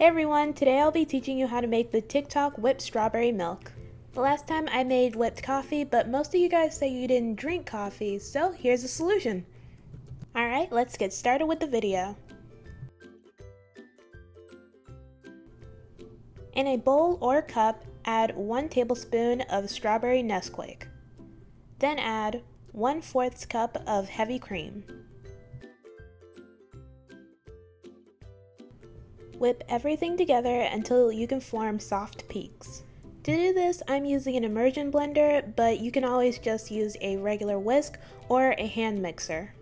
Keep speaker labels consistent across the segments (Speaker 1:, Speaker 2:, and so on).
Speaker 1: Hey everyone, today I'll be teaching you how to make the TikTok whipped strawberry milk. The last time I made whipped coffee, but most of you guys say you didn't drink coffee, so here's a solution. Alright, let's get started with the video. In a bowl or cup, add 1 tablespoon of strawberry Nesquik. Then add 1 4th cup of heavy cream. Whip everything together until you can form soft peaks. To do this, I'm using an immersion blender, but you can always just use a regular whisk or a hand mixer.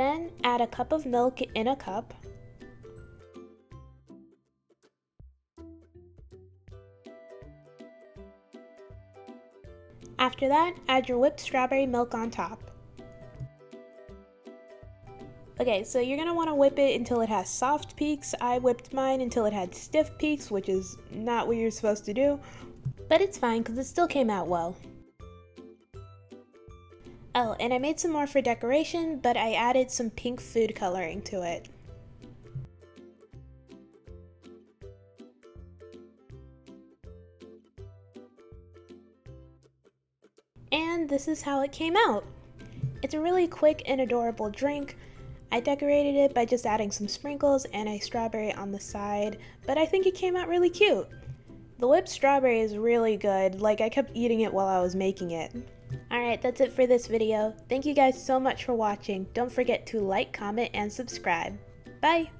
Speaker 1: Then add a cup of milk in a cup. After that, add your whipped strawberry milk on top. Okay, so you're gonna wanna whip it until it has soft peaks. I whipped mine until it had stiff peaks, which is not what you're supposed to do, but it's fine because it still came out well. Oh, and I made some more for decoration, but I added some pink food coloring to it. And this is how it came out. It's a really quick and adorable drink. I decorated it by just adding some sprinkles and a strawberry on the side, but I think it came out really cute. The whipped strawberry is really good, like I kept eating it while I was making it. Alright, that's it for this video. Thank you guys so much for watching. Don't forget to like, comment, and subscribe. Bye!